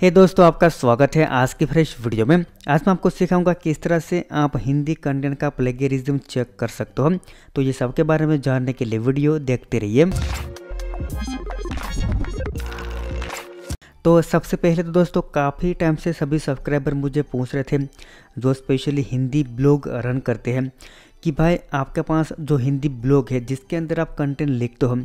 हे hey दोस्तों, आपका स्वागत है आज की फ्रेश वीडियो में। आज मैं आपको सिखाऊँगा किस तरह से आप हिंदी कंटेंट का प्लेगरिज्म चेक कर सकते हो। तो ये सबके बारे में जानने के लिए वीडियो देखते रहिए। तो सबसे पहले तो दोस्तों, काफ़ी टाइम से सभी सब्सक्राइबर मुझे पूछ रहे थे, जो स्पेशली हिंदी ब्लॉग रन करते हैं, कि भाई आपके पास जो हिंदी ब्लॉग है, जिसके अंदर आप कंटेंट लिखते हो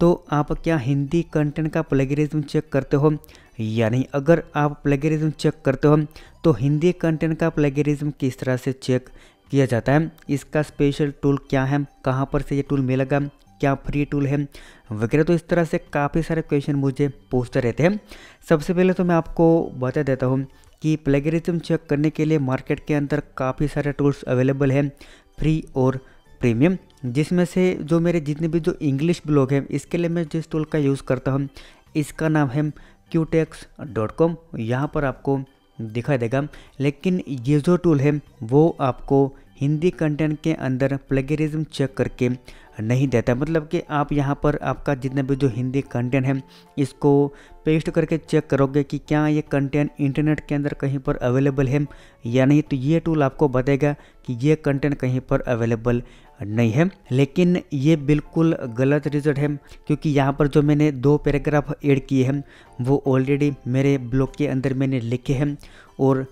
तो आप क्या हिंदी कंटेंट का प्लेगरिज्म चेक करते हो? या नहीं अगर आप प्लेगरिज्म चेक करते हो तो हिंदी कंटेंट का प्लेगरिज्म किस तरह से चेक किया जाता है? इसका स्पेशल टूल क्या है? कहाँ पर से ये टूल मिलेगा? क्या फ्री टूल है? वगैरह। तो इस तरह से काफ़ी सारे क्वेश्चन मुझे पूछते रहते हैं। सबसे पहले तो मैं आपको बता देता हूँ कि प्लेगरिज्म चेक करने के लिए मार्केट के अंदर काफ़ी सारे टूल्स अवेलेबल हैं फ्री और प्रीमियम जिसमें से जो मेरे जितने भी जो इंग्लिश ब्लॉग हैं, इसके लिए मैं जिस टूल का यूज़ करता हूँ, इसका नाम है क्यूटेक्स डॉट कॉम यहाँ पर आपको दिखाई देगा, लेकिन ये जो टूल है, वो आपको हिंदी कंटेंट के अंदर प्लेगरिज्म चेक करके नहीं देता मतलब कि आप यहाँ पर आपका जितना भी जो हिंदी कंटेंट है, इसको पेस्ट करके चेक करोगे कि क्या ये कंटेंट इंटरनेट के अंदर कहीं पर अवेलेबल है या नहीं। तो ये टूल आपको बताएगा कि ये कंटेंट कहीं पर अवेलेबल नहीं है, लेकिन ये बिल्कुल गलत रिज़ल्ट है, क्योंकि यहाँ पर जो मैंने दो पैराग्राफ ऐड किए हैं, वो ऑलरेडी मेरे ब्लॉग के अंदर मैंने लिखे हैं और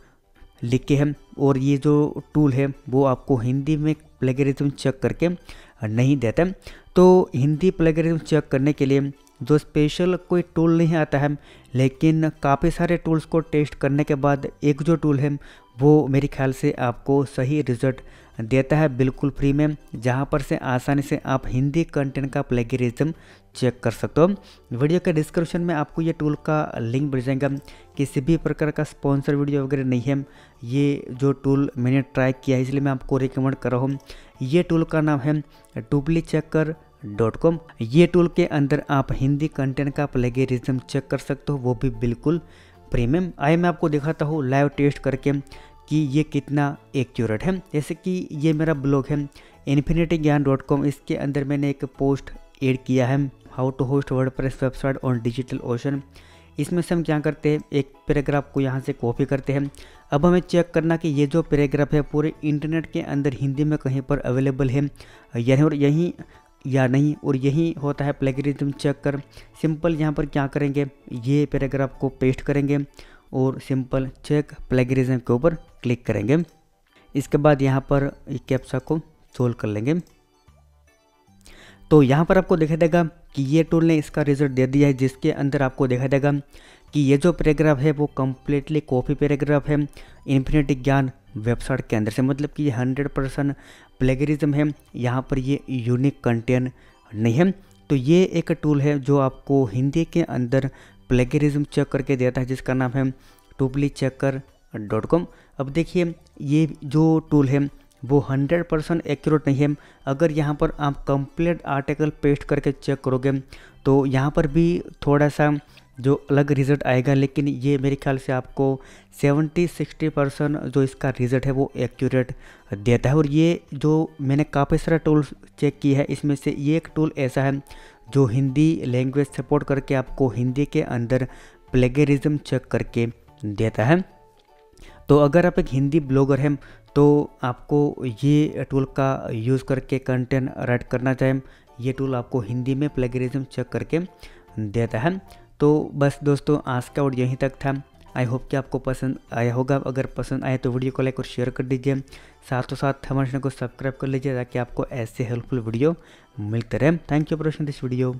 लिखे हैं, और ये जो टूल है, वो आपको हिंदी में प्लेगरिज्म चेक करके नहीं देता तो हिंदी प्लेगरिज्म चेक करने के लिए जो स्पेशल कोई टूल नहीं आता है, लेकिन काफ़ी सारे टूल्स को टेस्ट करने के बाद एक जो टूल है, वो मेरे ख्याल से आपको सही रिज़ल्ट देता है बिल्कुल फ्री में, जहाँ पर से आसानी से आप हिंदी कंटेंट का प्लेगरिज्म चेक कर सकते हो। वीडियो के डिस्क्रिप्शन में आपको ये टूल का लिंक मिल जाएगा। किसी भी प्रकार का स्पॉन्सर वीडियो वगैरह नहीं है, ये जो टूल मैंने ट्राई किया है, इसलिए मैं आपको रिकमेंड कर रहा हूँ। ये टूल का नाम है डुबली चेकर डॉट कॉम। ये टूल के अंदर आप हिंदी कंटेंट का प्लेगेरिज्म चेक कर सकते हो, वो भी बिल्कुल प्रीमियम। आइए मैं आपको दिखाता हूँ, लाइव टेस्ट करके कि ये कितना एक्यूरेट है। जैसे कि ये मेरा ब्लॉग है, इन्फिनेटी ज्ञान डॉट कॉम। इसके अंदर मैंने एक पोस्ट ऐड किया है, how to host WordPress website on digital ocean. इसमें से हम क्या करते हैं, एक पैराग्राफ को यहाँ से कॉपी करते हैं। अब हमें चेक करना कि ये जो पैराग्राफ है, पूरे इंटरनेट के अंदर हिंदी में कहीं पर अवेलेबल है यानी और यहीं या नहीं, और यही होता है प्लेगरिज्म चेक कर। सिंपल यहाँ पर क्या करेंगे? ये पैराग्राफ को पेस्ट करेंगे और सिंपल चेक प्लेगरिज्म के ऊपर क्लिक करेंगे। इसके बाद यहाँ पर कैप्सा को सोल्व कर लेंगे। तो यहाँ पर आपको देखा देगा कि ये टूल ने इसका रिज़ल्ट दे दिया है, जिसके अंदर आपको दिखाई देगा कि ये जो पैराग्राफ है वो कम्प्लीटली कॉपी पैराग्राफ है। इन्फिनिटी ज्ञान वेबसाइट के अंदर से मतलब कि ये हंड्रेड परसेंट प्लेगरिज्म है, यहाँ पर ये यूनिक कंटेंट नहीं है। तो ये एक टूल है जो आपको हिंदी के अंदर प्लेगरिज्म चेक करके देता है, जिसका नाम है टूपली चेकर डॉट कॉम। अब देखिए, ये जो टूल है, वो हंड्रेड परसेंट एक्यूरेट नहीं है। अगर यहाँ पर आप कंप्लीट आर्टिकल पेस्ट करके चेक करोगे तो यहाँ पर भी थोड़ा सा जो अलग रिज़ल्ट आएगा, लेकिन ये मेरे ख्याल से आपको 70 60 परसेंट जो इसका रिज़ल्ट है, वो एक्यूरेट देता है। और ये जो मैंने काफ़ी सारा टूल्स चेक किया है, इसमें से ये एक टूल ऐसा है जो हिंदी लैंग्वेज सपोर्ट करके आपको हिंदी के अंदर प्लेगरिज्म चेक करके देता है। तो अगर आप एक हिंदी ब्लॉगर हैं तो आपको ये टूल का यूज़ करके कंटेंट राइट करना चाहें, ये टूल आपको हिंदी में प्लेगरिज्म चेक करके देता है। तो बस दोस्तों, आज का और यहीं तक था। आई होप कि आपको पसंद आया होगा। अगर पसंद आए तो वीडियो को लाइक और शेयर कर दीजिए। साथों साथ हमारे चैनल को सब्सक्राइब कर लीजिए ताकि आपको ऐसे हेल्पफुल वीडियो मिलते रहे। Thank you for watching this video